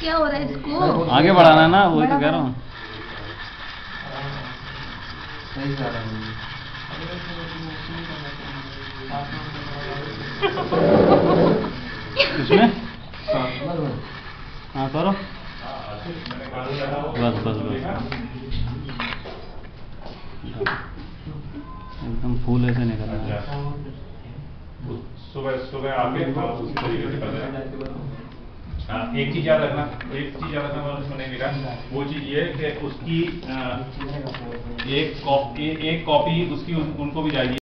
क्या हो रहा है इसको? आगे बढ़ाना है ना वही तो कह रहा हूँ रहा है। इसमें। हाँ करो। बस बस बस। एकदम फूल ऐसे निकल रहा है। सुबह सुबह आके आप उसी तरीके से कर हाँ, एक चीज़ याद रखना एक चीज़ याद रखना मैंने सुने मेरा वो चीज़ ये कि उसकी एक कॉपी एक कॉपी उसकी उन, उनको भी जाएगी